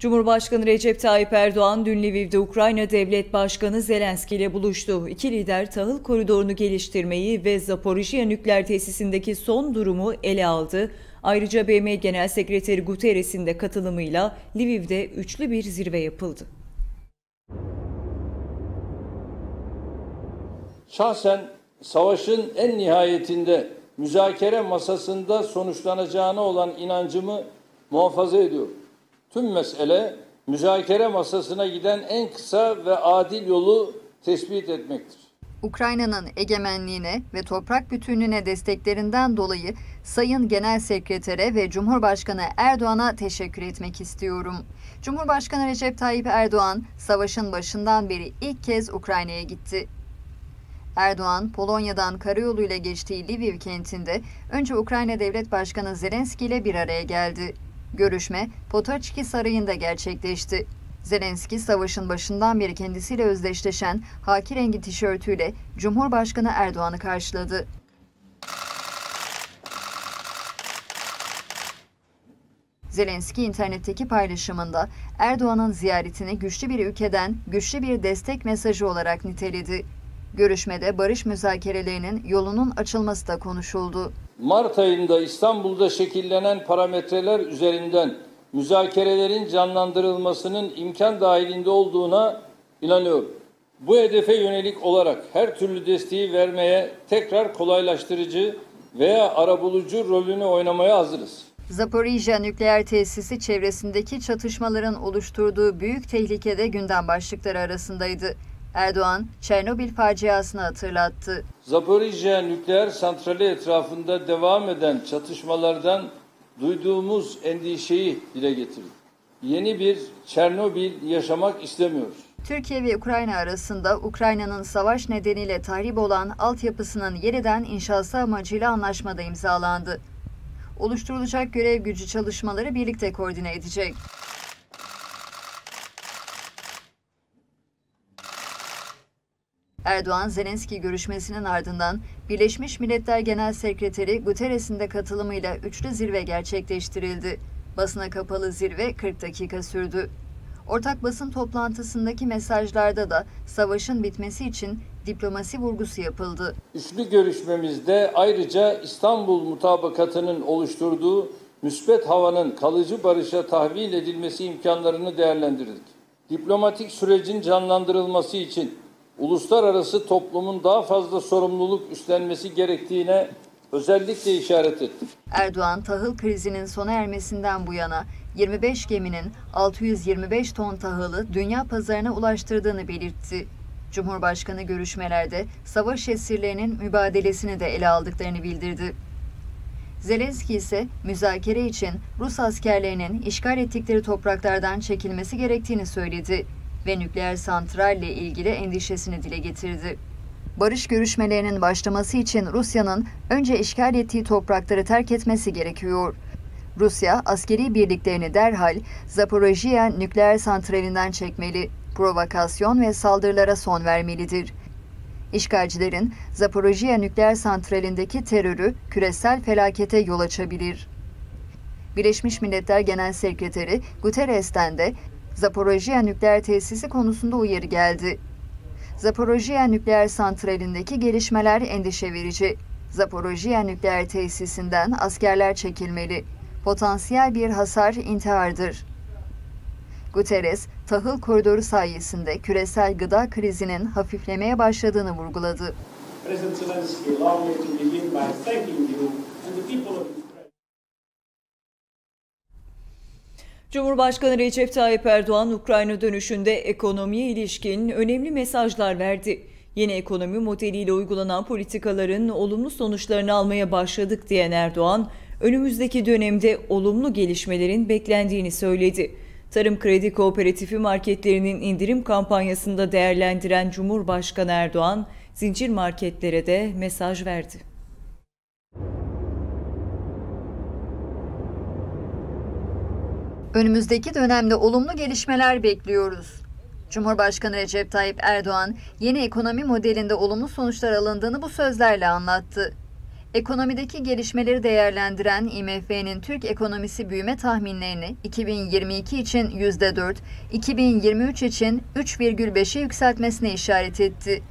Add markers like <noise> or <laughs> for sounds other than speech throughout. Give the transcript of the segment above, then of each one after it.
Cumhurbaşkanı Recep Tayyip Erdoğan dün Lviv'de Ukrayna Devlet Başkanı Zelenski ile buluştu. İki lider tahıl koridorunu geliştirmeyi ve Zaporijya nükleer tesisindeki son durumu ele aldı. Ayrıca BM Genel Sekreteri Guterres'in de katılımıyla Lviv'de üçlü bir zirve yapıldı. Şahsen savaşın en nihayetinde müzakere masasında sonuçlanacağına olan inancımı muhafaza ediyorum. Tüm mesele müzakere masasına giden en kısa ve adil yolu tespit etmektir. Ukrayna'nın egemenliğine ve toprak bütünlüğüne desteklerinden dolayı Sayın Genel Sekretere ve Cumhurbaşkanı Erdoğan'a teşekkür etmek istiyorum. Cumhurbaşkanı Recep Tayyip Erdoğan savaşın başından beri ilk kez Ukrayna'ya gitti. Erdoğan, Polonya'dan karayoluyla geçtiği Lviv kentinde önce Ukrayna Devlet Başkanı Zelenski ile bir araya geldi. Görüşme Potoçki Sarayı'nda gerçekleşti. Zelenski savaşın başından beri kendisiyle özdeşleşen haki rengi tişörtüyle Cumhurbaşkanı Erdoğan'ı karşıladı. Zelenski internetteki paylaşımında Erdoğan'ın ziyaretini güçlü bir ülkeden güçlü bir destek mesajı olarak niteledi. Görüşmede barış müzakerelerinin yolunun açılması da konuşuldu. Mart ayında İstanbul'da şekillenen parametreler üzerinden müzakerelerin canlandırılmasının imkan dahilinde olduğuna inanıyorum. Bu hedefe yönelik olarak her türlü desteği vermeye tekrar kolaylaştırıcı veya arabulucu rolünü oynamaya hazırız. Zaporijya nükleer tesisi çevresindeki çatışmaların oluşturduğu büyük tehlike de gündem başlıkları arasındaydı. Erdoğan, Çernobil faciasını hatırlattı. Zaporijya nükleer santrali etrafında devam eden çatışmalardan duyduğumuz endişeyi dile getirdi. Yeni bir Çernobil yaşamak istemiyoruz. Türkiye ve Ukrayna arasında Ukrayna'nın savaş nedeniyle tahrip olan altyapısının yeniden inşası amacıyla anlaşmada imzalandı. Oluşturulacak görev gücü çalışmaları birlikte koordine edecek. Erdoğan, Zelenski görüşmesinin ardından Birleşmiş Milletler Genel Sekreteri Guterres'in de katılımıyla üçlü zirve gerçekleştirildi. Basına kapalı zirve 40 dakika sürdü. Ortak basın toplantısındaki mesajlarda da savaşın bitmesi için diplomasi vurgusu yapıldı. Üçlü görüşmemizde ayrıca İstanbul mutabakatının oluşturduğu müsbet havanın kalıcı barışa tahvil edilmesi imkanlarını değerlendirdik. Diplomatik sürecin canlandırılması için uluslararası toplumun daha fazla sorumluluk üstlenmesi gerektiğine özellikle işaret etti. Erdoğan, tahıl krizinin sona ermesinden bu yana 25 geminin 625 ton tahılı dünya pazarına ulaştırdığını belirtti. Cumhurbaşkanı görüşmelerde savaş esirlerinin mübadelesini de ele aldıklarını bildirdi. Zelenski ise müzakere için Rus askerlerinin işgal ettikleri topraklardan çekilmesi gerektiğini söyledi ve nükleer santralle ilgili endişesini dile getirdi. Barış görüşmelerinin başlaması için Rusya'nın önce işgal ettiği toprakları terk etmesi gerekiyor. Rusya askeri birliklerini derhal Zaporojye nükleer santralinden çekmeli, provokasyon ve saldırılara son vermelidir. İşgalcilerin Zaporojye nükleer santralindeki terörü küresel felakete yol açabilir. Birleşmiş Milletler Genel Sekreteri Guterres'ten de Zaporojye nükleer tesisi konusunda uyarı geldi. Zaporojye nükleer santralindeki gelişmeler endişe verici. Zaporojye nükleer tesisinden askerler çekilmeli. Potansiyel bir hasar intihardır. Guterres, tahıl koridoru sayesinde küresel gıda krizinin hafiflemeye başladığını vurguladı. Cumhurbaşkanı Recep Tayyip Erdoğan Ukrayna dönüşünde ekonomiye ilişkin önemli mesajlar verdi. Yeni ekonomi modeliyle uygulanan politikaların olumlu sonuçlarını almaya başladık diyen Erdoğan, önümüzdeki dönemde olumlu gelişmelerin beklendiğini söyledi. Tarım Kredi Kooperatifi marketlerinin indirim kampanyasında değerlendiren Cumhurbaşkanı Erdoğan, zincir marketlere de mesaj verdi. Önümüzdeki dönemde olumlu gelişmeler bekliyoruz. Cumhurbaşkanı Recep Tayyip Erdoğan, yeni ekonomi modelinde olumlu sonuçlar alındığını bu sözlerle anlattı. Ekonomideki gelişmeleri değerlendiren IMF'nin Türk ekonomisi büyüme tahminlerini 2022 için %4, 2023 için 3,5'e yükseltmesine işaret etti.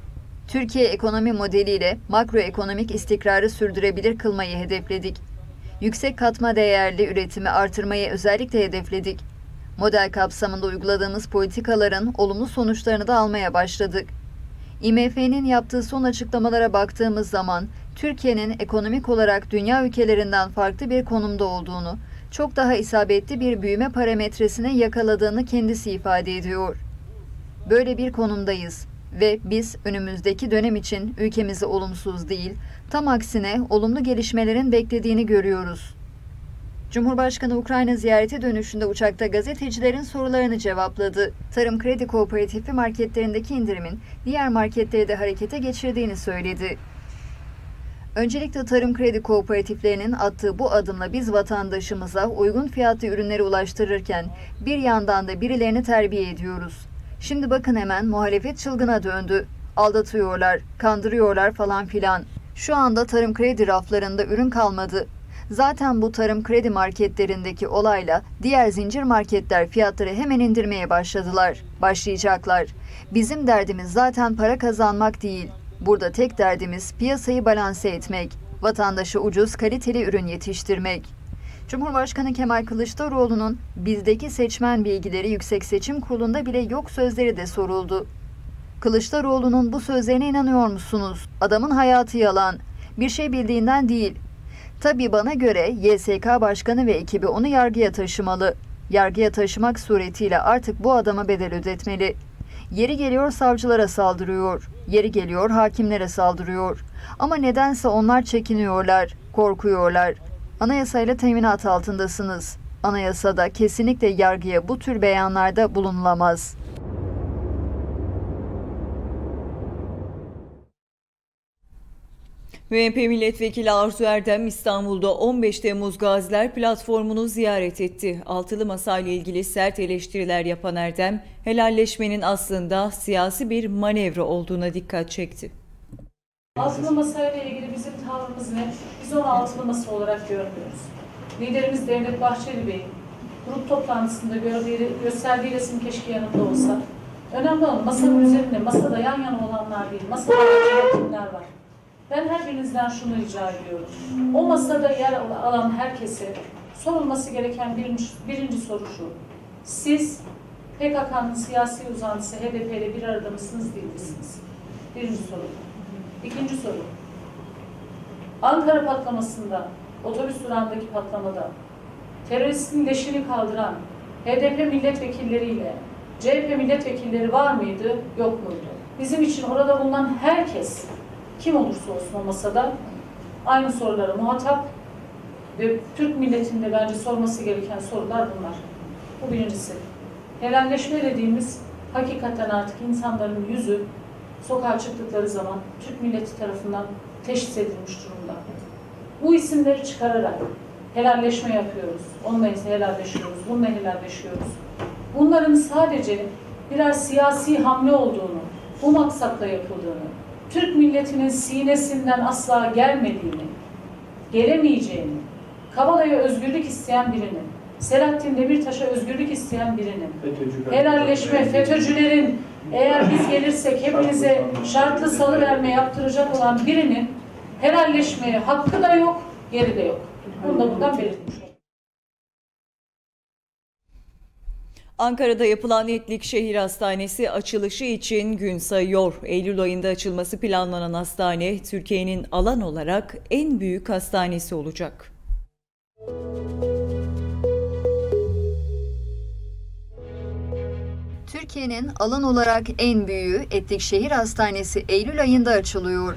Türkiye ekonomi modeliyle makroekonomik istikrarı sürdürebilir kılmayı hedefledik. Yüksek katma değerli üretimi artırmayı özellikle hedefledik. Model kapsamında uyguladığımız politikaların olumlu sonuçlarını da almaya başladık. IMF'nin yaptığı son açıklamalara baktığımız zaman Türkiye'nin ekonomik olarak dünya ülkelerinden farklı bir konumda olduğunu, çok daha isabetli bir büyüme parametresine yakaladığını kendisi ifade ediyor. Böyle bir konumdayız ve biz önümüzdeki dönem için ülkemizi olumsuz değil, tam aksine olumlu gelişmelerin beklediğini görüyoruz. Cumhurbaşkanı Ukrayna ziyareti dönüşünde uçakta gazetecilerin sorularını cevapladı. Tarım Kredi Kooperatifi marketlerindeki indirimin diğer marketleri de harekete geçirdiğini söyledi. Öncelikle tarım kredi kooperatiflerinin attığı bu adımla biz vatandaşımıza uygun fiyatlı ürünleri ulaştırırken bir yandan da birilerini terbiye ediyoruz. Şimdi bakın hemen muhalefet çılgına döndü. Aldatıyorlar, kandırıyorlar falan filan. Şu anda tarım kredi raflarında ürün kalmadı. Zaten bu tarım kredi marketlerindeki olayla diğer zincir marketler fiyatları hemen indirmeye başladılar. Başlayacaklar. Bizim derdimiz zaten para kazanmak değil. Burada tek derdimiz piyasayı balanse etmek, vatandaşa ucuz kaliteli ürün yetiştirmek. Cumhurbaşkanı Kemal Kılıçdaroğlu'nun bizdeki seçmen bilgileri Yüksek Seçim Kurulu'nda bile yok sözleri de soruldu. Kılıçdaroğlu'nun bu sözlerine inanıyor musunuz? Adamın hayatı yalan. Bir şey bildiğinden değil. Tabii bana göre YSK Başkanı ve ekibi onu yargıya taşımalı. Yargıya taşımak suretiyle artık bu adama bedel ödetmeli. Yeri geliyor savcılara saldırıyor. Yeri geliyor hakimlere saldırıyor. Ama nedense onlar çekiniyorlar, korkuyorlar. Anayasayla teminat altındasınız. Anayasada kesinlikle yargıya bu tür beyanlarda bulunulamaz. MHP Milletvekili Arzu Erdem İstanbul'da 15 Temmuz Gaziler platformunu ziyaret etti. Altılı Masa ile ilgili sert eleştiriler yapan Erdem, helalleşmenin aslında siyasi bir manevra olduğuna dikkat çekti. Altılı Masa ile ilgili bizim tavrımız ne? Biz onu altılı masa olarak görmüyoruz. Liderimiz Devlet Bahçeli Bey, grup toplantısında gördüğü, gösterdiği resim keşke yanında olsa. Önemli olan masanın üzerinde, masada yan yana olanlar değil, masada kimler var. Ben her birinizden şunu rica ediyorum. O masada yer alan herkese sorulması gereken birinci, birinci soru şu. Siz PKK'nın siyasi uzantısı HDP ile bir arada mısınız değil misiniz? Birinci soru. İkinci soru. Ankara patlamasında, otobüs durağındaki patlamada teröristin leşini kaldıran HDP milletvekilleriyle CHP milletvekilleri var mıydı, yok muydu? Bizim için orada bulunan herkes kim olursa olsun o masada aynı sorulara muhatap ve Türk milletinde bence sorması gereken sorular bunlar. Bu birincisi. Helalleşme dediğimiz hakikaten artık insanların yüzü sokağa çıktıkları zaman Türk milleti tarafından teşhis edilmiş durumda. Bu isimleri çıkararak helalleşme yapıyoruz. Onunla ise helalleşiyoruz. Bununla helalleşiyoruz. Bunların sadece birer siyasi hamle olduğunu, bu maksatla yapıldığını, Türk milletinin sinesinden asla gelmediğini, gelemeyeceğini, Kavala'ya özgürlük isteyen birinin, Selahattin Demirtaş'a özgürlük isteyen birinin, helalleşme, FETÖ'cülerin eğer biz gelirsek hepinize şartlı salı verme yaptıracak olan birinin helalleşmeye hakkı da yok, geri de yok. Bunu da buradan belirtmiş Ankara'da yapılan Etlik Şehir Hastanesi açılışı için gün sayıyor. Eylül ayında açılması planlanan hastane Türkiye'nin alan olarak en büyük hastanesi olacak. Türkiye'nin alan olarak en büyüğü Etlik Şehir Hastanesi Eylül ayında açılıyor.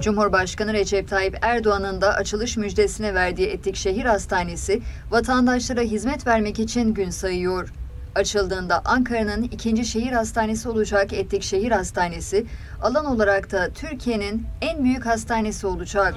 Cumhurbaşkanı Recep Tayyip Erdoğan'ın da açılış müjdesine verdiği Etlik Şehir Hastanesi vatandaşlara hizmet vermek için gün sayıyor. Açıldığında Ankara'nın ikinci şehir hastanesi olacak Etlik Şehir Hastanesi, alan olarak da Türkiye'nin en büyük hastanesi olacak.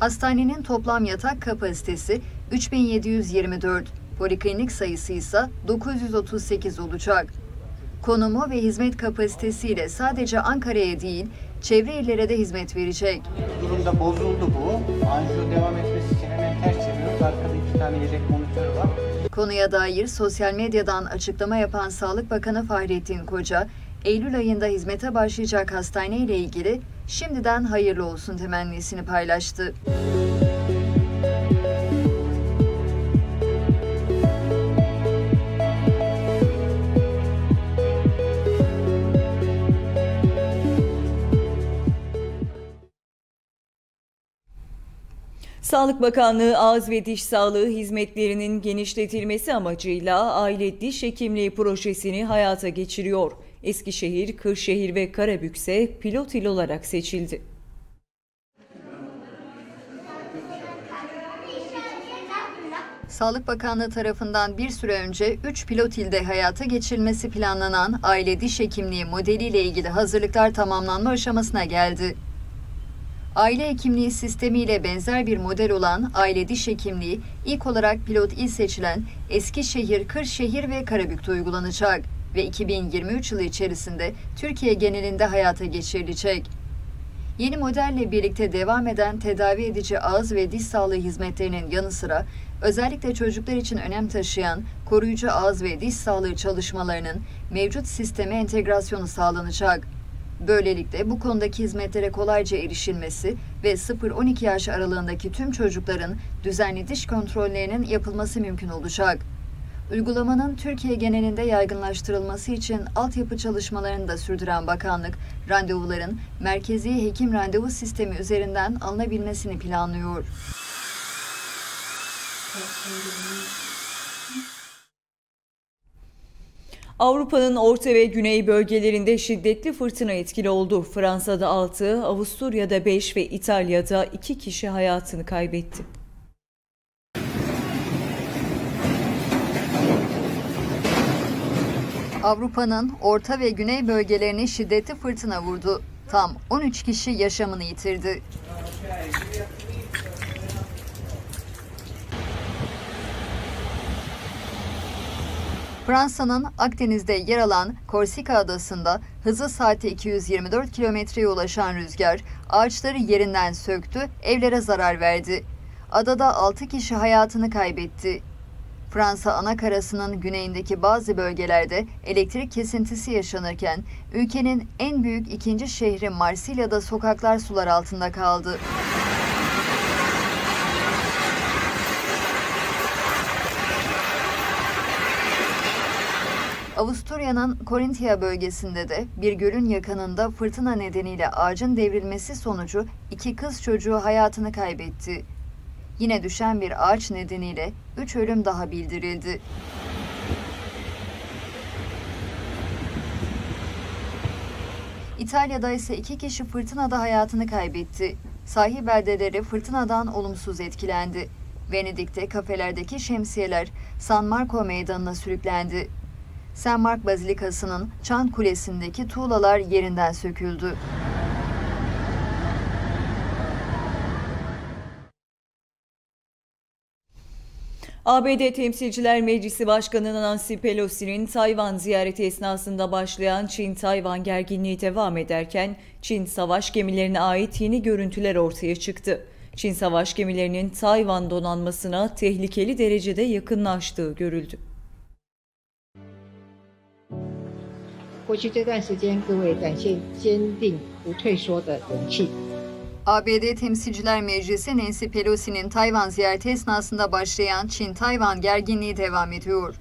Hastanenin toplam yatak kapasitesi 3724, poliklinik sayısı ise 938 olacak. Konumu ve hizmet kapasitesiyle sadece Ankara'ya değil, çevre illere de hizmet verecek. durumda bozuldu bu. Anjiyo devam etmesi için hemen ters çeviriyoruz. Arkada iki tane yedek monitör var. Konuya dair sosyal medyadan açıklama yapan Sağlık Bakanı Fahrettin Koca, Eylül ayında hizmete başlayacak hastane ile ilgili şimdiden hayırlı olsun temennisini paylaştı. Sağlık Bakanlığı ağız ve diş sağlığı hizmetlerinin genişletilmesi amacıyla aile diş hekimliği projesini hayata geçiriyor. Eskişehir, Kırşehir ve Karabükse pilot il olarak seçildi. Sağlık Bakanlığı tarafından bir süre önce 3 pilot ilde hayata geçirilmesi planlanan aile diş hekimliği modeliyle ilgili hazırlıklar tamamlanma aşamasına geldi. Aile hekimliği sistemiyle benzer bir model olan aile diş hekimliği ilk olarak pilot il seçilen Eskişehir, Kırşehir ve Karabük'te uygulanacak ve 2023 yılı içerisinde Türkiye genelinde hayata geçirilecek. Yeni modelle birlikte devam eden tedavi edici ağız ve diş sağlığı hizmetlerinin yanı sıra özellikle çocuklar için önem taşıyan koruyucu ağız ve diş sağlığı çalışmalarının mevcut sisteme entegrasyonu sağlanacak. Böylelikle bu konudaki hizmetlere kolayca erişilmesi ve 0-12 yaş aralığındaki tüm çocukların düzenli diş kontrollerinin yapılması mümkün olacak. Uygulamanın Türkiye genelinde yaygınlaştırılması için altyapı çalışmalarını da sürdüren bakanlık, randevuların merkezi hekim randevu sistemi üzerinden alınabilmesini planlıyor. Avrupa'nın orta ve güney bölgelerinde şiddetli fırtına etkili oldu. Fransa'da 6, Avusturya'da 5 ve İtalya'da 2 kişi hayatını kaybetti. Avrupa'nın orta ve güney bölgelerine şiddetli fırtına vurdu. Tam 13 kişi yaşamını yitirdi. Fransa'nın Akdeniz'de yer alan Korsika adasında hızı saati 224 kilometreye ulaşan rüzgar ağaçları yerinden söktü, evlere zarar verdi. Adada 6 kişi hayatını kaybetti. Fransa ana karasının güneyindeki bazı bölgelerde elektrik kesintisi yaşanırken ülkenin en büyük ikinci şehri Marsilya'da sokaklar sular altında kaldı. Avusturya'nın Korintia bölgesinde de bir gölün yakınında fırtına nedeniyle ağacın devrilmesi sonucu iki kız çocuğu hayatını kaybetti. Yine düşen bir ağaç nedeniyle 3 ölüm daha bildirildi. İtalya'da ise iki kişi fırtınada hayatını kaybetti. Sahil beldeleri fırtınadan olumsuz etkilendi. Venedik'te kafelerdeki şemsiyeler San Marco meydanına sürüklendi. St. Mark Bazilikası'nın Çan Kulesi'ndeki tuğlalar yerinden söküldü. ABD Temsilciler Meclisi Başkanı Nancy Pelosi'nin Tayvan ziyareti esnasında başlayan Çin-Tayvan gerginliği devam ederken Çin savaş gemilerine ait yeni görüntüler ortaya çıktı. Çin savaş gemilerinin Tayvan donanmasına tehlikeli derecede yakınlaştığı görüldü. 过去这段时间，各位展现坚定不退缩的勇气。 ABD Temsilciler Meclisi Nancy Pelosi'nin Tayvan ziyareti esnasında başlayan Çin-Tayvan gerginliği devam ediyor.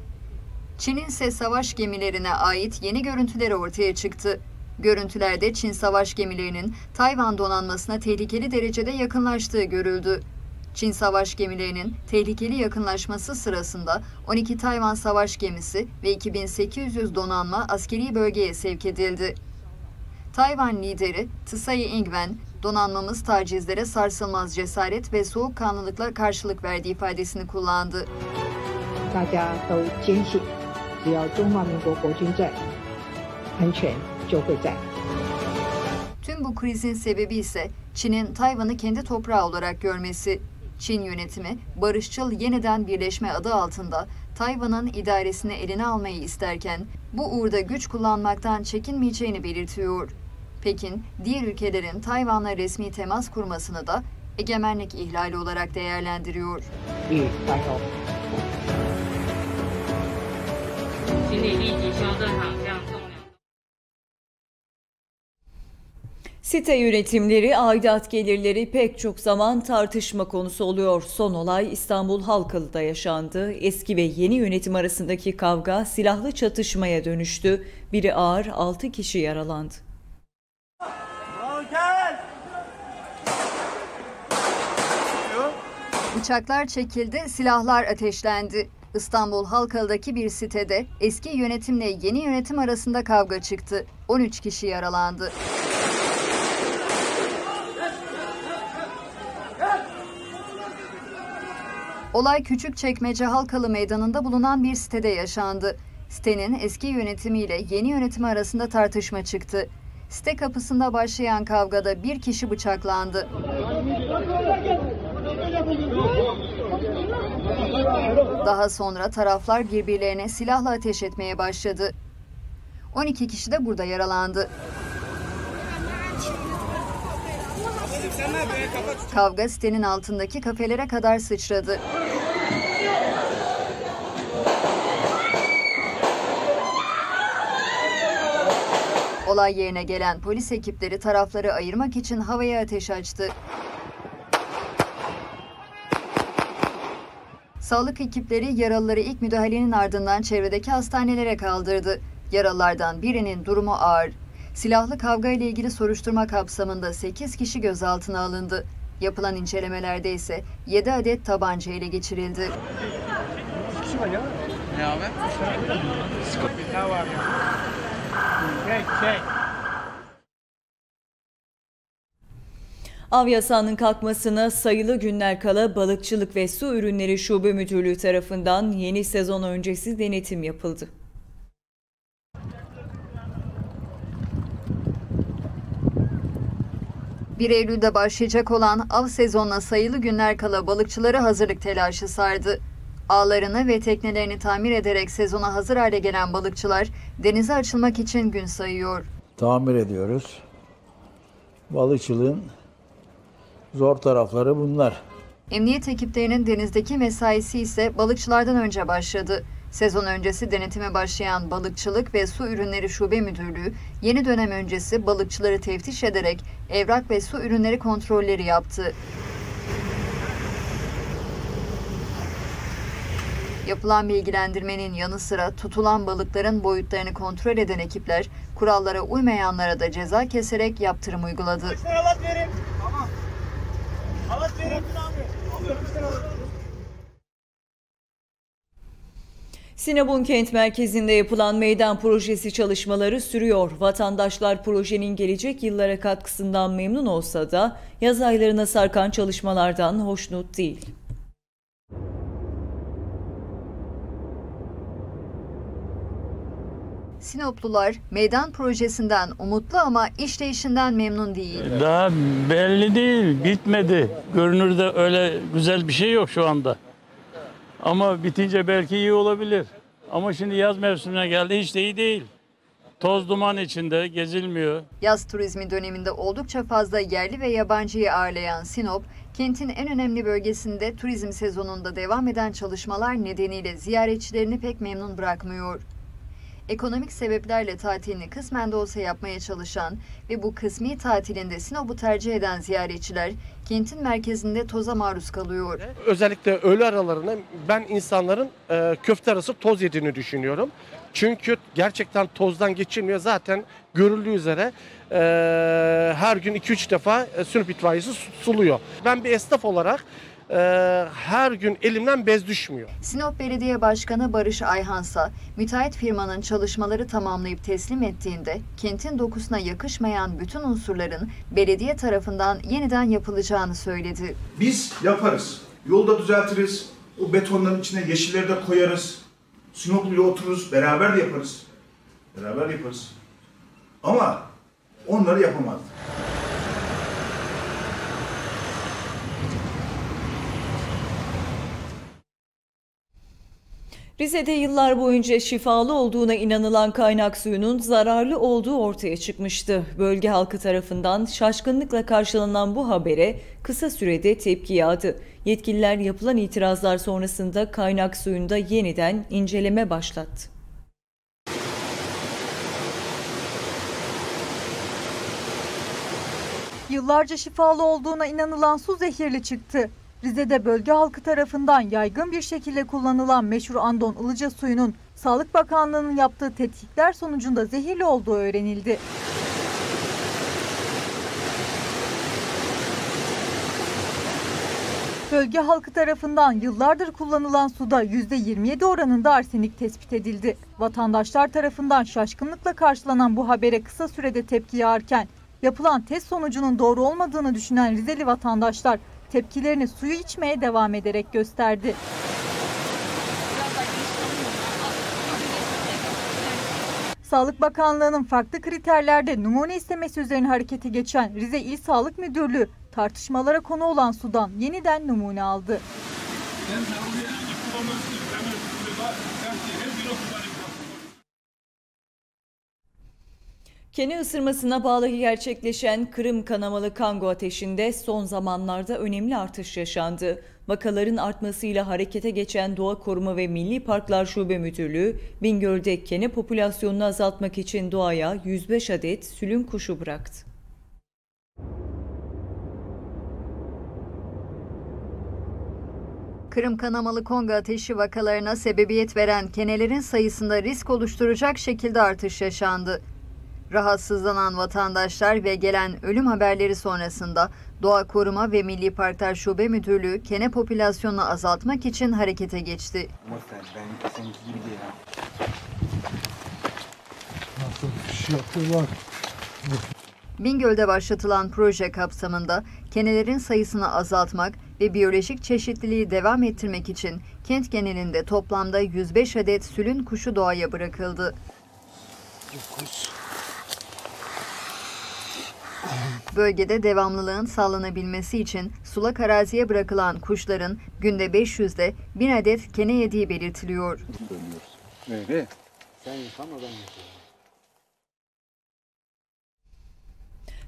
Çin'in ise savaş gemilerine ait yeni görüntüleri ortaya çıktı. Görüntülerde Çin savaş gemilerinin Tayvan donanmasına tehlikeli derecede yakınlaştığı görüldü. Çin savaş gemilerinin tehlikeli yakınlaşması sırasında 12 Tayvan savaş gemisi ve 2800 donanma askeri bölgeye sevk edildi. Tayvan lideri Tsai Ing-wen, donanmamız tacizlere sarsılmaz cesaret ve soğukkanlılıkla karşılık verdiği ifadesini kullandı. Tüm bu krizin sebebi ise Çin'in Tayvan'ı kendi toprağı olarak görmesi. Çin yönetimi barışçıl yeniden birleşme adı altında Tayvan'ın idaresini eline almayı isterken bu uğurda güç kullanmaktan çekinmeyeceğini belirtiyor. Pekin, diğer ülkelerin Tayvan'la resmi temas kurmasını da egemenlik ihlali olarak değerlendiriyor. Site yönetimleri, aidat gelirleri pek çok zaman tartışma konusu oluyor. Son olay İstanbul Halkalı'da yaşandı. Eski ve yeni yönetim arasındaki kavga silahlı çatışmaya dönüştü. Biri ağır, 6 kişi yaralandı. Bıçaklar çekildi, silahlar ateşlendi. İstanbul Halkalı'daki bir sitede eski yönetimle yeni yönetim arasında kavga çıktı. 13 kişi yaralandı. Olay Küçükçekmece Halkalı Meydanı'nda bulunan bir sitede yaşandı. Sitenin eski yönetimiyle yeni yönetimi arasında tartışma çıktı. Site kapısında başlayan kavgada bir kişi bıçaklandı. Daha sonra taraflar birbirlerine silahla ateş etmeye başladı. 12 kişi de burada yaralandı. Kavga sitenin altındaki kafelere kadar sıçradı. Olay yerine gelen polis ekipleri tarafları ayırmak için havaya ateş açtı. Sağlık ekipleri yaralıları ilk müdahalenin ardından çevredeki hastanelere kaldırdı. Yaralılardan birinin durumu ağır. Silahlı kavga ile ilgili soruşturma kapsamında 8 kişi gözaltına alındı. Yapılan incelemelerde ise 7 adet tabanca ele geçirildi. Av yasağının kalkmasına sayılı günler kala Balıkçılık ve Su Ürünleri Şube Müdürlüğü tarafından yeni sezon öncesi denetim yapıldı. Bir Eylül'de başlayacak olan av sezonuna sayılı günler kala balıkçıları hazırlık telaşı sardı. Ağlarını ve teknelerini tamir ederek sezona hazır hale gelen balıkçılar denize açılmak için gün sayıyor. tamir ediyoruz. Balıkçılığın zor tarafları bunlar. Emniyet ekiplerinin denizdeki mesaisi ise balıkçılardan önce başladı. Sezon öncesi denetime başlayan Balıkçılık ve Su Ürünleri Şube Müdürlüğü yeni dönem öncesi balıkçıları teftiş ederek evrak ve su ürünleri kontrolleri yaptı. Yapılan bilgilendirmenin yanı sıra tutulan balıkların boyutlarını kontrol eden ekipler kurallara uymayanlara da ceza keserek yaptırım uyguladı. Sinop'un kent merkezinde yapılan meydan projesi çalışmaları sürüyor. Vatandaşlar projenin gelecek yıllara katkısından memnun olsa da yaz aylarına sarkan çalışmalardan hoşnut değil. Sinoplular meydan projesinden umutlu ama işleyişinden memnun değil. Daha belli değil, bitmedi. Görünürde öyle güzel bir şey yok şu anda. Ama bitince belki iyi olabilir. Ama şimdi yaz mevsimine geldi hiç de iyi değil. Toz duman içinde gezilmiyor. Yaz turizmi döneminde oldukça fazla yerli ve yabancıyı ağırlayan Sinop, kentin en önemli bölgesinde turizm sezonunda devam eden çalışmalar nedeniyle ziyaretçilerini pek memnun bırakmıyor. Ekonomik sebeplerle tatilini kısmen de olsa yapmaya çalışan ve bu kısmi tatilinde Sinop'u tercih eden ziyaretçiler kentin merkezinde toza maruz kalıyor. Özellikle öğle aralarında ben insanların e, köfte arası toz yediğini düşünüyorum. Çünkü gerçekten tozdan geçilmiyor. Zaten görüldüğü üzere e, her gün 2-3 defa e, Sinop itfaiyesi su- suluyor. Ben bir esnaf olarak e, her gün elimden bez düşmüyor. Sinop Belediye Başkanı Barış Ayhansa, müteahhit firmanın çalışmaları tamamlayıp teslim ettiğinde kentin dokusuna yakışmayan bütün unsurların belediye tarafından yeniden yapılacağını söyledi. Biz yaparız. Yolda düzeltiriz. O betonların içine yeşilleri de koyarız. Sinoplu'yla otururuz. Beraber de yaparız. Beraber yaparız. Ama onları yapamazdı. Rize'de yıllar boyunca şifalı olduğuna inanılan kaynak suyunun zararlı olduğu ortaya çıkmıştı. Bölge halkı tarafından şaşkınlıkla karşılanan bu habere kısa sürede tepki yağdı. Yetkililer yapılan itirazlar sonrasında kaynak suyunda yeniden inceleme başlattı. Yıllarca şifalı olduğuna inanılan su zehirli çıktı. Rize'de bölge halkı tarafından yaygın bir şekilde kullanılan meşhur Andon ılıca suyunun Sağlık Bakanlığı'nın yaptığı tetkikler sonucunda zehirli olduğu öğrenildi. Bölge halkı tarafından yıllardır kullanılan suda %27 oranında arsenik tespit edildi. Vatandaşlar tarafından şaşkınlıkla karşılanan bu habere kısa sürede tepki yağarken yapılan test sonucunun doğru olmadığını düşünen Rizeli vatandaşlar tepkilerini suyu içmeye devam ederek gösterdi. Sağlık Bakanlığı'nın farklı kriterlerde numune istemesi üzerine harekete geçen Rize İl Sağlık Müdürlüğü tartışmalara konu olan sudan yeniden numune aldı. Kene ısırmasına bağlı gerçekleşen Kırım kanamalı kango ateşinde son zamanlarda önemli artış yaşandı. Vakaların artmasıyla harekete geçen Doğa Koruma ve Milli Parklar Şube Müdürlüğü, Bingöl'de kene popülasyonunu azaltmak için doğaya 105 adet sülün kuşu bıraktı. Kırım kanamalı Kongo ateşi vakalarına sebebiyet veren kenelerin sayısında risk oluşturacak şekilde artış yaşandı. Rahatsızlanan vatandaşlar ve gelen ölüm haberleri sonrasında Doğa Koruma ve Milli Parklar Şube Müdürlüğü kene popülasyonunu azaltmak için harekete geçti. Şey? Bingöl'de başlatılan proje kapsamında kenelerin sayısını azaltmak ve biyolojik çeşitliliği devam ettirmek için kent genelinde toplamda 105 adet sülün kuşu doğaya bırakıldı. Bölgede devamlılığın sağlanabilmesi için sulak araziye bırakılan kuşların günde 500'de 1000 adet kene yediği belirtiliyor. Sen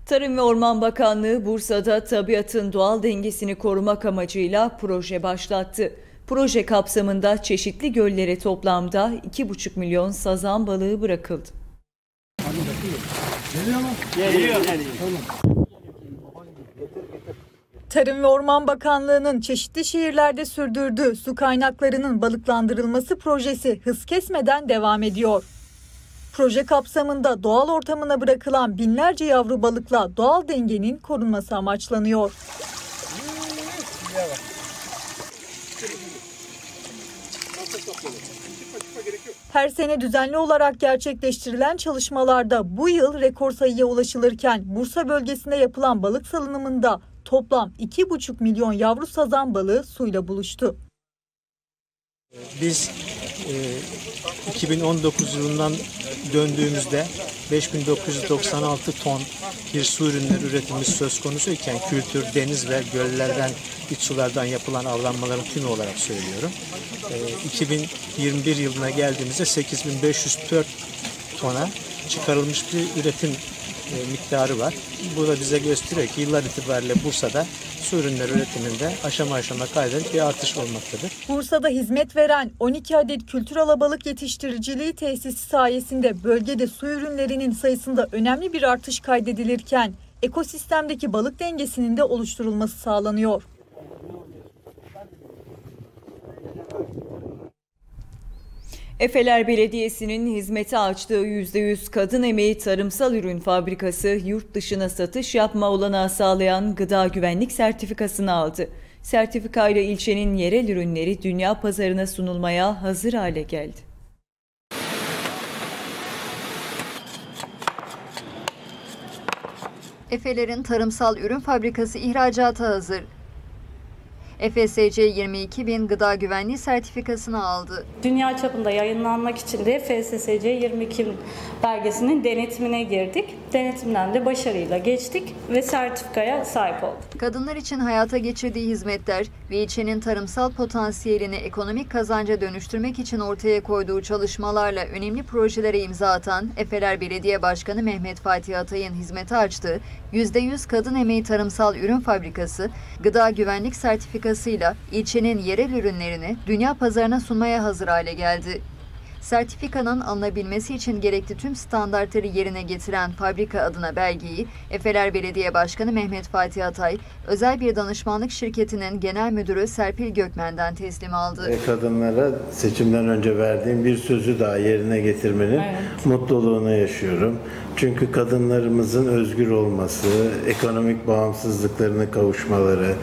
Tarım ve Orman Bakanlığı Bursa'da tabiatın doğal dengesini korumak amacıyla proje başlattı. Proje kapsamında çeşitli göllere toplamda 2,5 milyon sazan balığı bırakıldı. Tarım ve Orman Bakanlığı'nın çeşitli şehirlerde sürdürdüğü su kaynaklarının balıklandırılması projesi hız kesmeden devam ediyor. Proje kapsamında doğal ortamına bırakılan binlerce yavru balıkla doğal dengenin korunması amaçlanıyor. Her sene düzenli olarak gerçekleştirilen çalışmalarda bu yıl rekor sayıya ulaşılırken Bursa bölgesinde yapılan balık salınımında toplam 2,5 milyon yavru sazan balığı suyla buluştu. Biz e, 2019 yılından döndüğümüzde 5996 ton bir su ürünleri üretimi söz konusu iken kültür, deniz ve göllerden, iç sulardan yapılan avlanmaların tümü olarak söylüyorum. E, 2021 yılına geldiğimizde 8504 tona çıkarılmış bir üretim e, miktarı var. Bu da bize gösteriyor ki yıllar itibariyle Bursa'da su ürünleri üretiminde aşama aşama kaydedip bir artış olmaktadır. Bursa'da hizmet veren 12 adet kültür alabalık yetiştiriciliği tesisi sayesinde bölgede su ürünlerinin sayısında önemli bir artış kaydedilirken ekosistemdeki balık dengesinin de oluşturulması sağlanıyor. Efeler Belediyesi'nin hizmete açtığı %100 kadın emeği tarımsal ürün fabrikası yurt dışına satış yapma olanağı sağlayan gıda güvenlik sertifikasını aldı. Sertifikayla ilçenin yerel ürünleri dünya pazarına sunulmaya hazır hale geldi. Efelerin tarımsal ürün fabrikası ihracata hazır. FSC 22 bin gıda güvenliği sertifikasını aldı. Dünya çapında yayınlanmak için de FSSC 22 belgesinin denetimine girdik. Denetimden de başarıyla geçtik ve sertifikaya sahip olduk. Kadınlar için hayata geçirdiği hizmetler ve ilçenin tarımsal potansiyelini ekonomik kazanca dönüştürmek için ortaya koyduğu çalışmalarla önemli projelere imza atan Efeler Belediye Başkanı Mehmet Fatih Atay'ın hizmete açtığı %100 kadın emeği tarımsal ürün fabrikası, gıda güvenlik sertifikasıyla ilçenin yerel ürünlerini dünya pazarına sunmaya hazır hale geldi. Sertifikanın alınabilmesi için gerekli tüm standartları yerine getiren fabrika adına belgeyi Efeler Belediye Başkanı Mehmet Fatih Atay, özel bir danışmanlık şirketinin genel müdürü Serpil Gökmen'den teslim aldı. Kadınlara seçimden önce verdiğim bir sözü daha yerine getirmenin Evet. mutluluğunu yaşıyorum. Çünkü kadınlarımızın özgür olması, ekonomik bağımsızlıklarına kavuşmaları,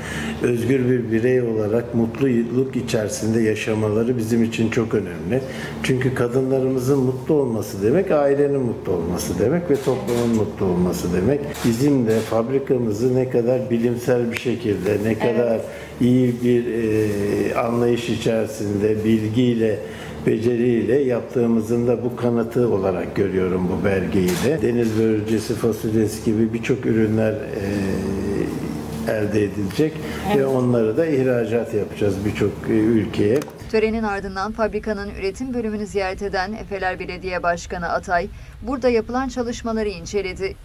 özgür bir birey olarak mutluluk içerisinde yaşamaları bizim için çok önemli. Çünkü kadınlarımızın mutlu olması demek ailenin mutlu olması demek ve toplumun mutlu olması demek. Bizim de fabrikamızı ne kadar bilimsel bir şekilde, ne kadar iyi bir e, anlayış içerisinde, bilgiyle beceriyle yaptığımızın da bu kanıtı olarak görüyorum bu belgeyi de. Deniz börülcesi, fasulyesi gibi birçok ürünler e, elde edilecek ve onları da ihracat yapacağız birçok e, ülkeye. Törenin ardından fabrikanın üretim bölümünü ziyaret eden Efeler Belediye Başkanı Atay, burada yapılan çalışmaları inceledi.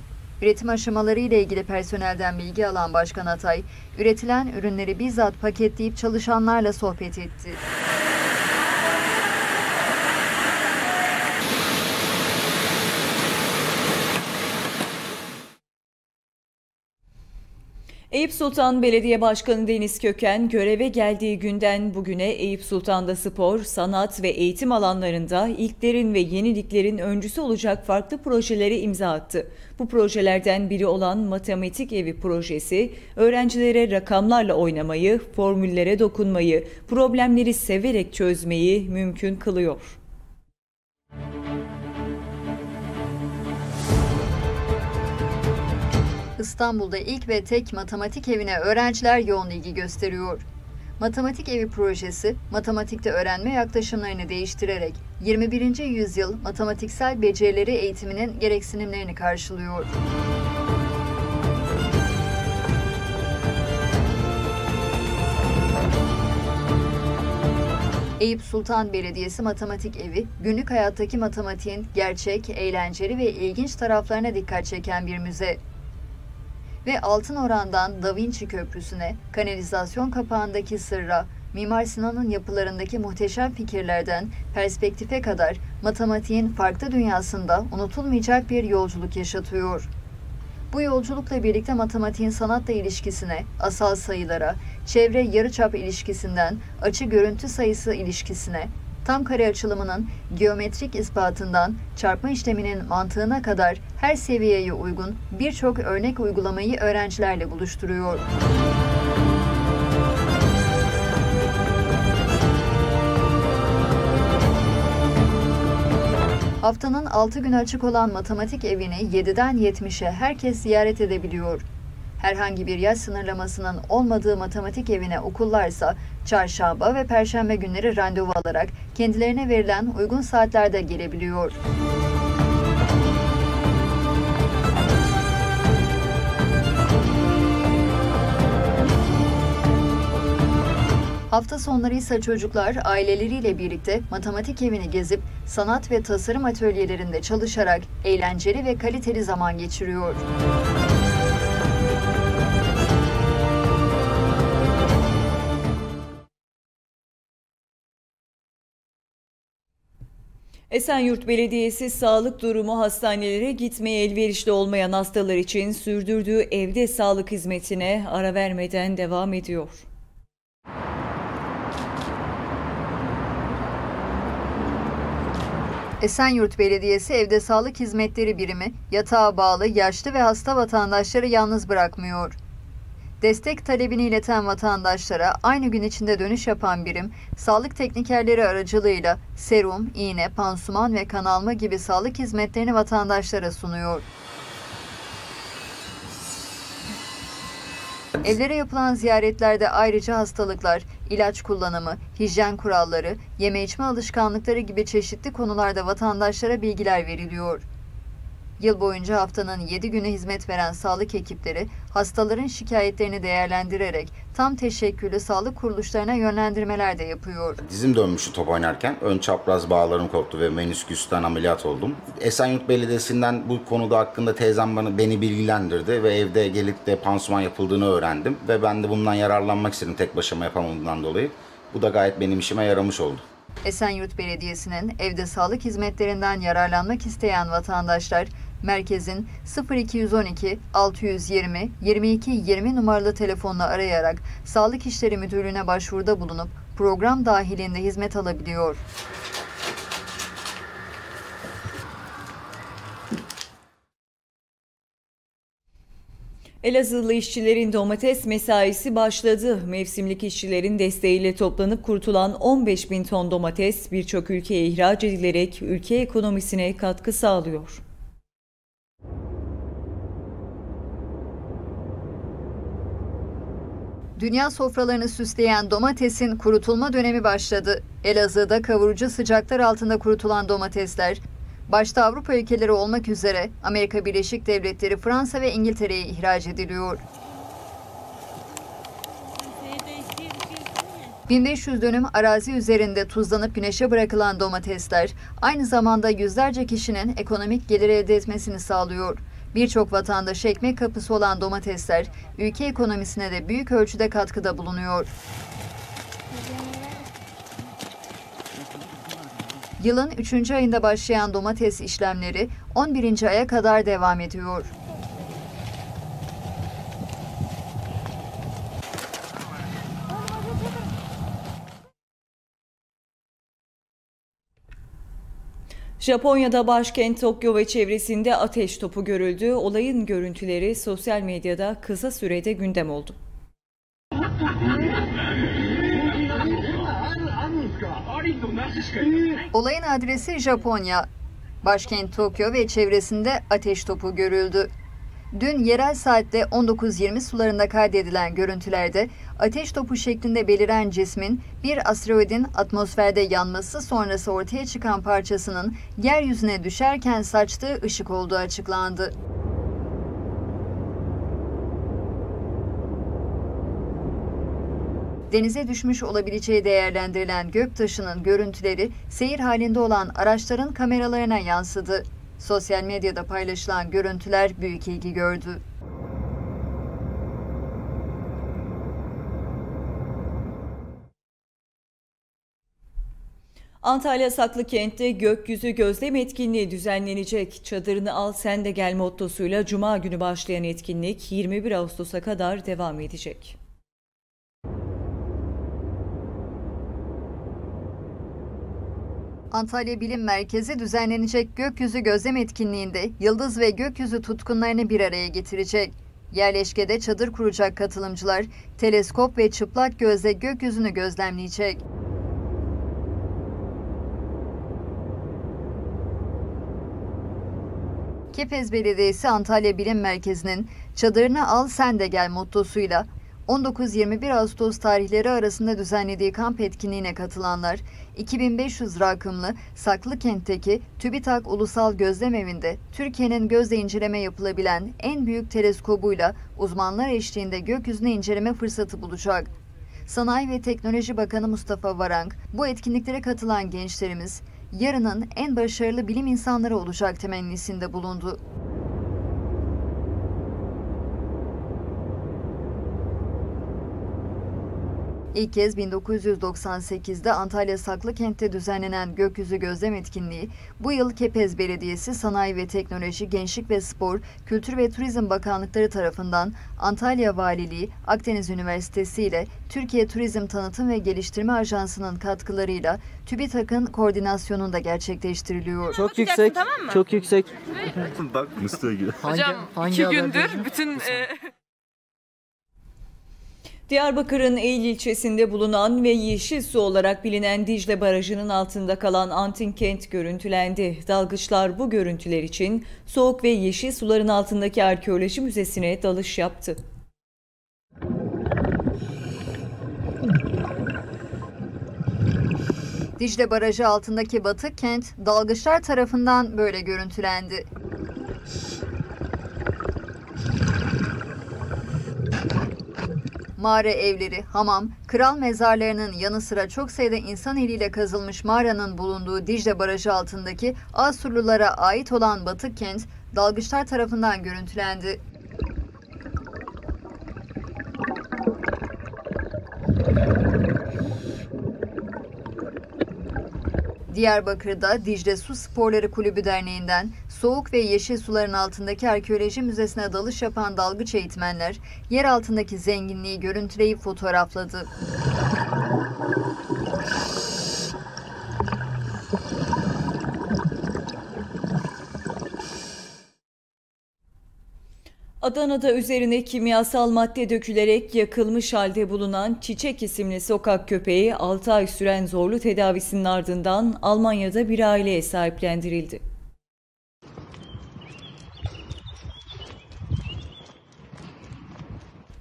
Üretim aşamaları ile ilgili personelden bilgi alan Başkan Atay, üretilen ürünleri bizzat paketleyip çalışanlarla sohbet etti. Eyüp Sultan Belediye Başkanı Deniz Köken göreve geldiği günden bugüne Eyüp Sultan'da spor, sanat ve eğitim alanlarında ilklerin ve yeniliklerin öncüsü olacak farklı projelere imza attı. Bu projelerden biri olan Matematik Evi projesi, öğrencilere rakamlarla oynamayı, formüllere dokunmayı, problemleri severek çözmeyi mümkün kılıyor. İstanbul'da ilk ve tek matematik evine öğrenciler yoğun ilgi gösteriyor. Matematik Evi projesi, matematikte öğrenme yaklaşımlarını değiştirerek 21. yüzyıl matematiksel becerileri eğitiminin gereksinimlerini karşılıyor. Eyüp Sultan Belediyesi Matematik Evi, günlük hayattaki matematiğin gerçek, eğlenceli ve ilginç taraflarına dikkat çeken bir müze ve Altın Oran'dan Da Vinci Köprüsü'ne, kanalizasyon kapağındaki sırra, Mimar Sinan'ın yapılarındaki muhteşem fikirlerden perspektife kadar matematiğin farklı dünyasında unutulmayacak bir yolculuk yaşatıyor. Bu yolculukla birlikte matematiğin sanatla ilişkisine, asal sayılara, çevre yarıçap ilişkisinden açı görüntü sayısı ilişkisine, tam kare açılımının geometrik ispatından çarpma işleminin mantığına kadar her seviyeye uygun birçok örnek uygulamayı öğrencilerle buluşturuyor. Haftanın 6 günü açık olan matematik evini 7'den 70'e herkes ziyaret edebiliyor. Herhangi bir yaş sınırlamasının olmadığı matematik evine okullarsa çarşamba ve perşembe günleri randevu alarak kendilerine verilen uygun saatlerde gelebiliyor. Hafta sonları ise çocuklar aileleriyle birlikte matematik evini gezip sanat ve tasarım atölyelerinde çalışarak eğlenceli ve kaliteli zaman geçiriyor. Esenyurt Belediyesi sağlık durumu hastanelere gitmeye elverişli olmayan hastalar için sürdürdüğü evde sağlık hizmetine ara vermeden devam ediyor. Esenyurt Belediyesi Evde Sağlık Hizmetleri Birimi yatağa bağlı yaşlı ve hasta vatandaşları yalnız bırakmıyor. Destek talebini ileten vatandaşlara aynı gün içinde dönüş yapan birim, sağlık teknikerleri aracılığıyla serum, iğne, pansuman ve kan alma gibi sağlık hizmetlerini vatandaşlara sunuyor. Evlere yapılan ziyaretlerde ayrıca hastalıklar, ilaç kullanımı, hijyen kuralları, yeme içme alışkanlıkları gibi çeşitli konularda vatandaşlara bilgiler veriliyor. Yıl boyunca haftanın 7 günü hizmet veren sağlık ekipleri hastaların şikayetlerini değerlendirerek tam teşekküllü sağlık kuruluşlarına yönlendirmeler de yapıyor. Dizim dönmüştü top oynarken. Ön çapraz bağlarım koptu ve menisküsten ameliyat oldum. Esenyurt Belediyesi'nden bu konuda hakkında teyzem bana beni bilgilendirdi ve evde gelip de pansuman yapıldığını öğrendim. Ve ben de bundan yararlanmak istedim tek başıma yapamadığımdan dolayı. Bu da gayet benim işime yaramış oldu. Esenyurt Belediyesi'nin evde sağlık hizmetlerinden yararlanmak isteyen vatandaşlar merkezin 0212 620 22 20 numaralı telefonla arayarak Sağlık İşleri Müdürlüğü'ne başvuruda bulunup program dahilinde hizmet alabiliyor. Elazığlı işçilerin domates mesaisi başladı. Mevsimlik işçilerin desteğiyle toplanıp kurtulan 15 bin ton domates birçok ülkeye ihraç edilerek ülke ekonomisine katkı sağlıyor. Dünya sofralarını süsleyen domatesin kurutulma dönemi başladı. Elazığ'da kavurucu sıcaklar altında kurutulan domatesler, başta Avrupa ülkeleri olmak üzere Amerika Birleşik Devletleri, Fransa ve İngiltere'ye ihraç ediliyor. 1500 dönüm arazi üzerinde tuzlanıp güneşe bırakılan domatesler aynı zamanda yüzlerce kişinin ekonomik gelir elde etmesini sağlıyor. Birçok vatandaş ekmek kapısı olan domatesler ülke ekonomisine de büyük ölçüde katkıda bulunuyor. Yılın 3. ayında başlayan domates işlemleri 11. aya kadar devam ediyor. Japonya'da başkent Tokyo ve çevresinde ateş topu görüldü. Olayın görüntüleri sosyal medyada kısa sürede gündem oldu. Olayın adresi Japonya. Başkent Tokyo ve çevresinde ateş topu görüldü. Dün yerel saatte 19.20 sularında kaydedilen görüntülerde ateş topu şeklinde beliren cismin bir asteroidin atmosferde yanması sonrası ortaya çıkan parçasının yeryüzüne düşerken saçtığı ışık olduğu açıklandı. Denize düşmüş olabileceği değerlendirilen göktaşının görüntüleri seyir halinde olan araçların kameralarına yansıdı. Sosyal medyada paylaşılan görüntüler büyük ilgi gördü. Antalya Saklıkent'te gökyüzü gözlem etkinliği düzenlenecek. Çadırını al sen de gel mottosuyla Cuma günü başlayan etkinlik 21 Ağustos'a kadar devam edecek. Antalya Bilim Merkezi düzenlenecek gökyüzü gözlem etkinliğinde yıldız ve gökyüzü tutkunlarını bir araya getirecek. Yerleşkede çadır kuracak katılımcılar teleskop ve çıplak gözle gökyüzünü gözlemleyecek. Kepez Belediyesi Antalya Bilim Merkezi'nin çadırını al sen de gel mottosuyla 19-21 Ağustos tarihleri arasında düzenlediği kamp etkinliğine katılanlar 2500 rakımlı Saklıkent'teki TÜBİTAK Ulusal Gözlem Evi'nde Türkiye'nin gözle inceleme yapılabilen en büyük teleskobuyla uzmanlar eşliğinde gökyüzünü inceleme fırsatı bulacak. Sanayi ve Teknoloji Bakanı Mustafa Varank, bu etkinliklere katılan gençlerimiz yarının en başarılı bilim insanları olacak temennisinde bulundu. İlk kez 1998'de Antalya Saklıkent'te düzenlenen gökyüzü gözlem etkinliği, bu yıl Kepez Belediyesi Sanayi ve Teknoloji, Gençlik ve Spor, Kültür ve Turizm Bakanlıkları tarafından Antalya Valiliği, Akdeniz Üniversitesi ile Türkiye Turizm Tanıtım ve Geliştirme Ajansı'nın katkılarıyla TÜBİTAK'ın koordinasyonunda gerçekleştiriliyor. Çok yüksek, tamam mı? çok yüksek. Bak Mustafa. Hocam hangi iki gündür bütün e, Diyarbakır'ın Eğil ilçesinde bulunan ve yeşil su olarak bilinen Dicle Barajı'nın altında kalan Antin kent görüntülendi. Dalgıçlar bu görüntüler için soğuk ve yeşil suların altındaki arkeoloji müzesine dalış yaptı. Dicle Barajı altındaki batık kent dalgıçlar tarafından böyle görüntülendi. Mağara evleri, hamam, kral mezarlarının yanı sıra çok sayıda insan eliyle kazılmış mağaranın bulunduğu Dicle Barajı altındaki Asurlulara ait olan batık kent dalgıçlar tarafından görüntülendi. Diyarbakır'da Dicle Su Sporları Kulübü Derneği'nden soğuk ve yeşil suların altındaki arkeoloji müzesine dalış yapan dalgıç eğitmenler yer altındaki zenginliği görüntüleyip fotoğrafladı. Adana'da üzerine kimyasal madde dökülerek yakılmış halde bulunan Çiçek isimli sokak köpeği 6 ay süren zorlu tedavisinin ardından Almanya'da bir aileye sahiplendirildi.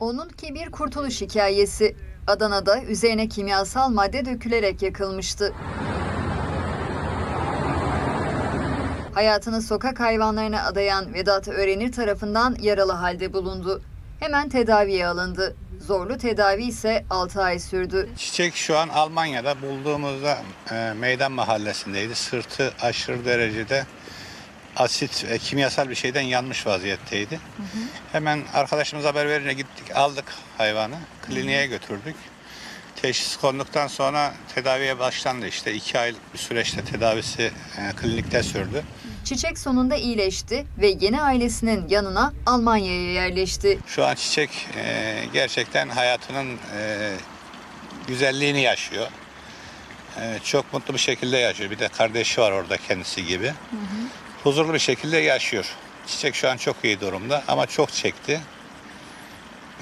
Onun ki bir kurtuluş hikayesi. Adana'da üzerine kimyasal madde dökülerek yakılmıştı. Hayatını sokak hayvanlarına adayan Vedat Öğrenir tarafından yaralı halde bulundu. Hemen tedaviye alındı. Zorlu tedavi ise 6 ay sürdü. Çiçek şu an Almanya'da bulduğumuzda e, meydan mahallesindeydi. Sırtı aşırı derecede asit ve kimyasal bir şeyden yanmış vaziyetteydi. Hı hı. Hemen arkadaşımız haber verince gittik aldık hayvanı. Kliniğe götürdük. Teşhis konduktan sonra tedaviye başlandı işte. iki aylık bir süreçte tedavisi e, klinikte sürdü. Çiçek sonunda iyileşti ve yeni ailesinin yanına Almanya'ya yerleşti. Şu an Çiçek e, gerçekten hayatının e, güzelliğini yaşıyor. E, çok mutlu bir şekilde yaşıyor. Bir de kardeşi var orada kendisi gibi. Hı hı. Huzurlu bir şekilde yaşıyor. Çiçek şu an çok iyi durumda ama çok çekti.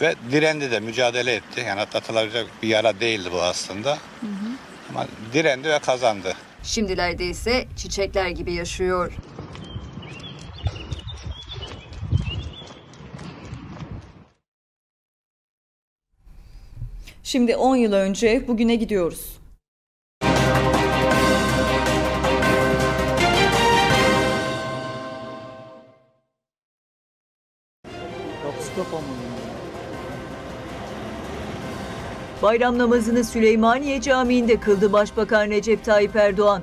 Ve direndi de, mücadele etti. Yani atlatılabilecek bir yara değildi bu aslında. Hı hı. Ama direndi ve kazandı. Şimdilerde ise çiçekler gibi yaşıyor. Şimdi 10 yıl önce bugüne gidiyoruz. Bayram namazını Süleymaniye Camii'nde kıldı Başbakan Recep Tayyip Erdoğan.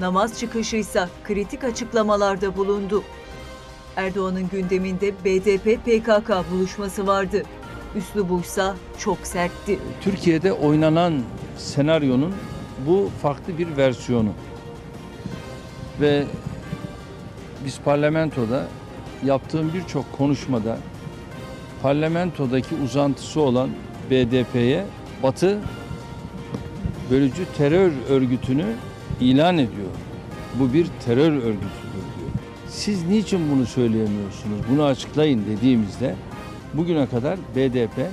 Namaz çıkışıysa kritik açıklamalarda bulundu. Erdoğan'ın gündeminde BDP-PKK buluşması vardı. Üslubuysa çok sertti. Türkiye'de oynanan senaryonun bu farklı bir versiyonu. Ve biz parlamentoda yaptığım birçok konuşmada parlamentodaki uzantısı olan BDP'ye Batı bölücü terör örgütünü ilan ediyor. Bu bir terör örgütüdür diyor. Siz niçin bunu söyleyemiyorsunuz? Bunu açıklayın dediğimizde bugüne kadar BDP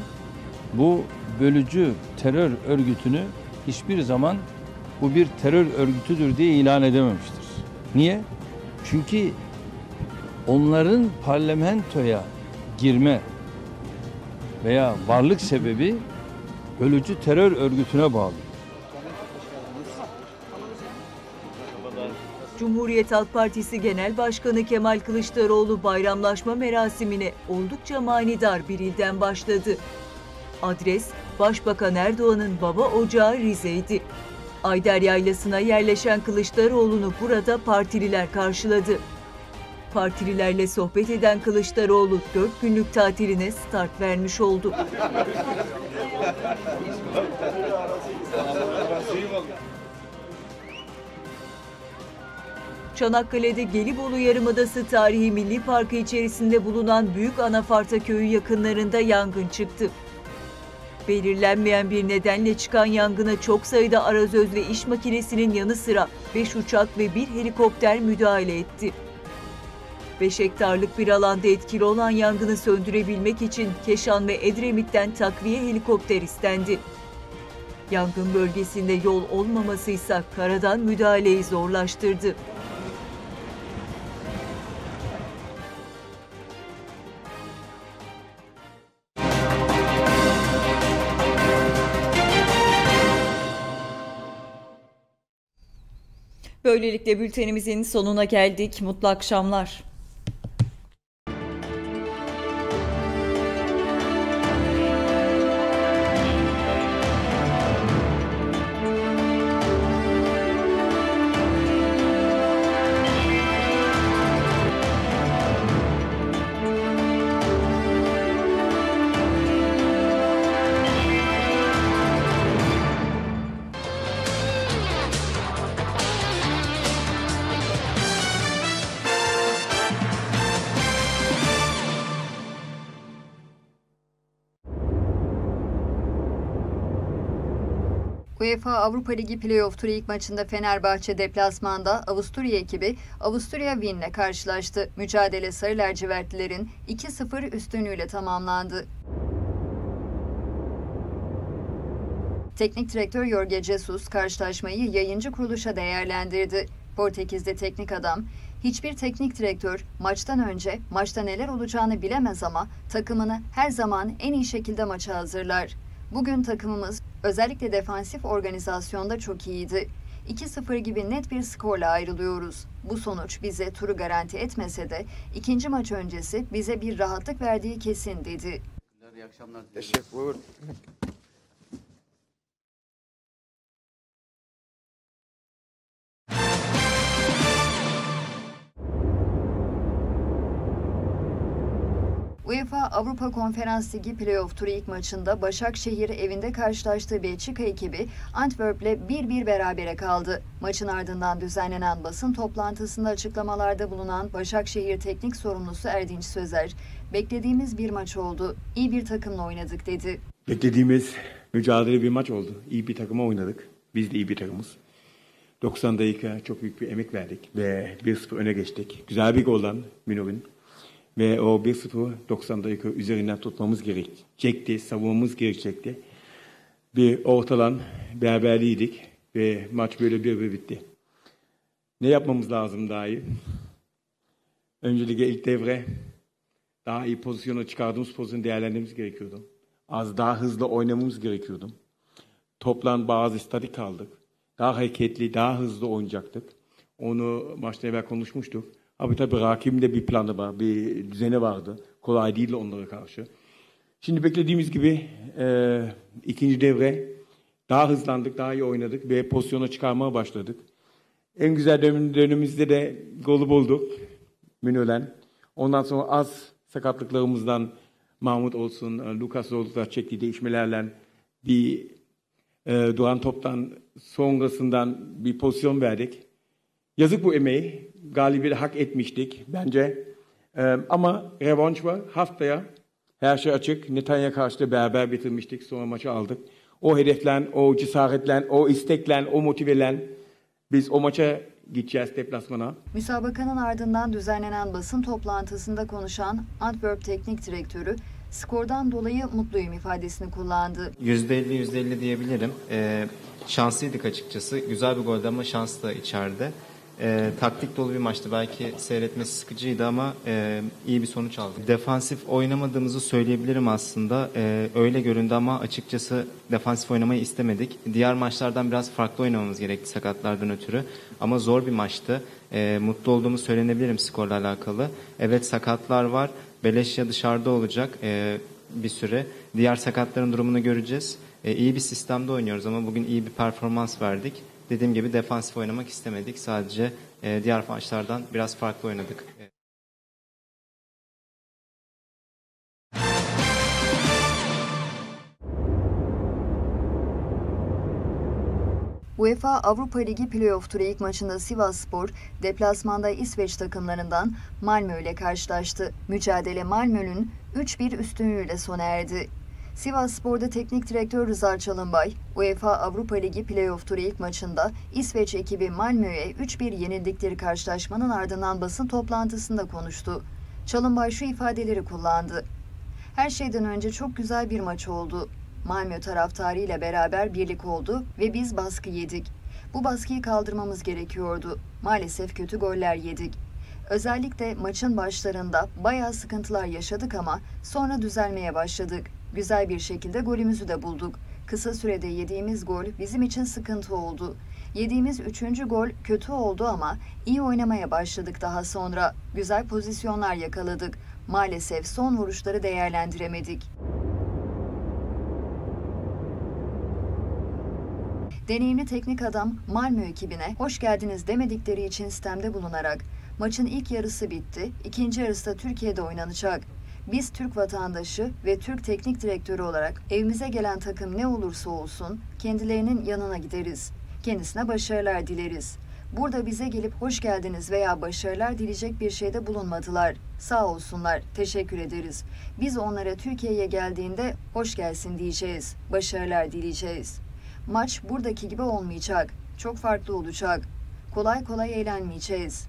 bu bölücü terör örgütünü hiçbir zaman bu bir terör örgütüdür diye ilan edememiştir. Niye? Çünkü onların parlamentoya girme veya varlık sebebi bölücü terör örgütüne bağlı. Cumhuriyet Halk Partisi Genel Başkanı Kemal Kılıçdaroğlu bayramlaşma merasimine oldukça manidar bir ilden başladı. Adres Başbakan Erdoğan'ın baba ocağı Rize'ydi. Ayder Yaylası'na yerleşen Kılıçdaroğlu'nu burada partililer karşıladı. Partililerle sohbet eden Kılıçdaroğlu 4 günlük tatiline start vermiş oldu. <laughs> Çanakkale'de Gelibolu Yarımadası Tarihi Milli Parkı içerisinde bulunan Büyük Anafarta Köyü yakınlarında yangın çıktı. Belirlenmeyen bir nedenle çıkan yangına çok sayıda arazöz ve iş makinesinin yanı sıra 5 uçak ve bir helikopter müdahale etti. 5 hektarlık bir alanda etkili olan yangını söndürebilmek için Keşan ve Edremit'ten takviye helikopter istendi. Yangın bölgesinde yol olmaması ise karadan müdahaleyi zorlaştırdı. Böylelikle bültenimizin sonuna geldik. Mutlu akşamlar. UEFA Avrupa Ligi Playoff Turu ilk maçında Fenerbahçe deplasmanda Avusturya ekibi Avusturya Wien'le karşılaştı. Mücadele Sarı Lacivertlilerin 2-0 üstünlüğüyle tamamlandı. Teknik direktör Jorge Jesus karşılaşmayı yayıncı kuruluşa değerlendirdi. Portekiz'de teknik adam, hiçbir teknik direktör maçtan önce maçta neler olacağını bilemez ama takımını her zaman en iyi şekilde maça hazırlar. Bugün takımımız özellikle defansif organizasyonda çok iyiydi. 2-0 gibi net bir skorla ayrılıyoruz. Bu sonuç bize turu garanti etmese de ikinci maç öncesi bize bir rahatlık verdiği kesin dedi. İyi akşamlar. Teşekkür UEFA Avrupa Konferans Ligi Playoff Turu ilk maçında Başakşehir evinde karşılaştığı Belçika ekibi Antwerp'le 1-1 berabere kaldı. Maçın ardından düzenlenen basın toplantısında açıklamalarda bulunan Başakşehir teknik sorumlusu Erdinç Sözer, beklediğimiz bir maç oldu, iyi bir takımla oynadık dedi. Beklediğimiz mücadele bir maç oldu. İyi bir takıma oynadık. Biz de iyi bir takımız. 90 dakika çok büyük bir emek verdik ve 1-0 öne geçtik. Güzel bir goldan Münir'in. Ve o 1-0 90 dakika üzerinden tutmamız gerekecekti, savunmamız gerekecekti. Bir ortalan beraberliydik ve maç böyle bir bir bitti. Ne yapmamız lazım daha iyi? Öncelikle ilk devre daha iyi pozisyona çıkardığımız pozisyonu değerlendirmemiz gerekiyordu. Az daha hızlı oynamamız gerekiyordu. Toplan bazı statik kaldık. Daha hareketli, daha hızlı oynayacaktık. Onu maçta evvel konuşmuştuk. Ama tabii rakibin bir planı var, bir düzeni vardı. Kolay değil onlara karşı. Şimdi beklediğimiz gibi e, ikinci devre daha hızlandık, daha iyi oynadık ve pozisyona çıkarmaya başladık. En güzel dönem, dönemimizde de golü bulduk. Münölen. Ondan sonra az sakatlıklarımızdan Mahmut olsun, e, Lukas olsun çektiği değişmelerle bir e, duran toptan sonrasından bir pozisyon verdik. Yazık bu emeği. Galibiyeti hak etmiştik bence. Ee, ama revanş var. Haftaya her şey açık. Netanya karşı da beraber bitirmiştik. Sonra maçı aldık. O hedeflen, o cesaretlen, o isteklen, o motivelen biz o maça gideceğiz deplasmana. Müsabakanın ardından düzenlenen basın toplantısında konuşan Antwerp Teknik Direktörü skordan dolayı mutluyum ifadesini kullandı. %50 %50 diyebilirim. Ee, şanslıydık açıkçası. Güzel bir goldü ama şans da içeride. E, taktik dolu bir maçtı. Belki seyretmesi sıkıcıydı ama e, iyi bir sonuç aldık. Defansif oynamadığımızı söyleyebilirim aslında. E, öyle göründü ama açıkçası defansif oynamayı istemedik. Diğer maçlardan biraz farklı oynamamız gerekti sakatlardan ötürü. Ama zor bir maçtı. E, mutlu olduğumu söylenebilirim skorla alakalı. Evet sakatlar var. Beleşya dışarıda olacak e, bir süre. Diğer sakatların durumunu göreceğiz. E, iyi bir sistemde oynuyoruz ama bugün iyi bir performans verdik dediğim gibi defansif oynamak istemedik. Sadece e, diğer maçlardan biraz farklı oynadık. UEFA Avrupa Ligi Playoff Turu ilk maçında Sivasspor deplasmanda İsveç takımlarından Malmö ile karşılaştı. Mücadele Malmö'nün 3-1 üstünlüğüyle sona erdi. Sivas Spor'da teknik direktör Rıza Çalınbay, UEFA Avrupa Ligi Playoff Turu ilk maçında İsveç ekibi Malmö'ye 3-1 yenildikleri karşılaşmanın ardından basın toplantısında konuştu. Çalınbay şu ifadeleri kullandı. Her şeyden önce çok güzel bir maç oldu. Malmö taraftarıyla beraber birlik oldu ve biz baskı yedik. Bu baskıyı kaldırmamız gerekiyordu. Maalesef kötü goller yedik. Özellikle maçın başlarında bayağı sıkıntılar yaşadık ama sonra düzelmeye başladık. Güzel bir şekilde golümüzü de bulduk. Kısa sürede yediğimiz gol bizim için sıkıntı oldu. Yediğimiz üçüncü gol kötü oldu ama iyi oynamaya başladık daha sonra. Güzel pozisyonlar yakaladık. Maalesef son vuruşları değerlendiremedik. Deneyimli teknik adam Malmö ekibine hoş geldiniz demedikleri için sistemde bulunarak maçın ilk yarısı bitti, ikinci yarısı da Türkiye'de oynanacak. Biz Türk vatandaşı ve Türk teknik direktörü olarak evimize gelen takım ne olursa olsun kendilerinin yanına gideriz. Kendisine başarılar dileriz. Burada bize gelip hoş geldiniz veya başarılar dileyecek bir şeyde bulunmadılar. Sağ olsunlar, teşekkür ederiz. Biz onlara Türkiye'ye geldiğinde hoş gelsin diyeceğiz, başarılar dileyeceğiz. Maç buradaki gibi olmayacak. Çok farklı olacak. Kolay kolay eğlenmeyeceğiz.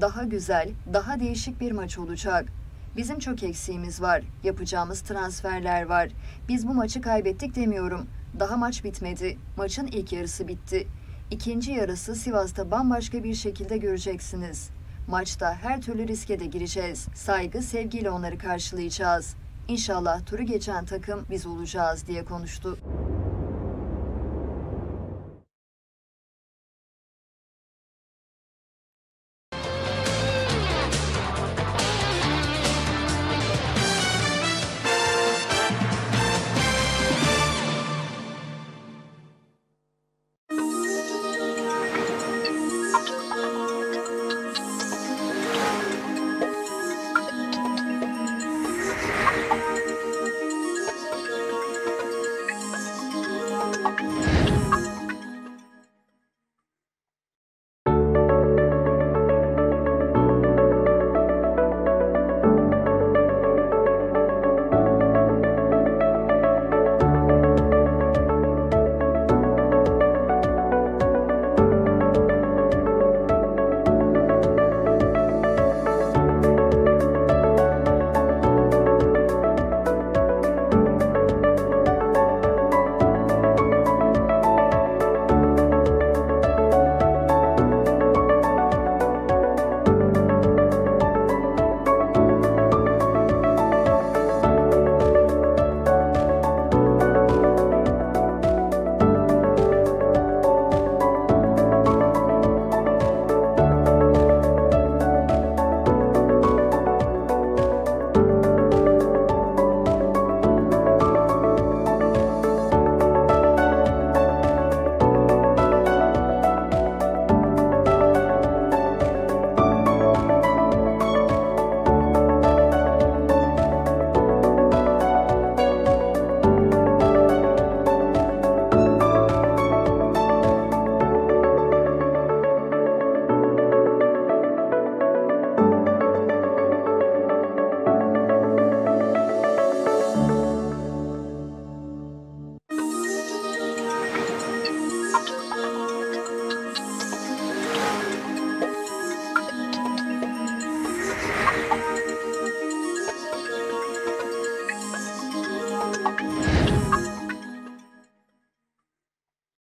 Daha güzel, daha değişik bir maç olacak. Bizim çok eksiğimiz var. Yapacağımız transferler var. Biz bu maçı kaybettik demiyorum. Daha maç bitmedi. Maçın ilk yarısı bitti. İkinci yarısı Sivas'ta bambaşka bir şekilde göreceksiniz. Maçta her türlü riske de gireceğiz. Saygı, sevgiyle onları karşılayacağız. İnşallah turu geçen takım biz olacağız diye konuştu.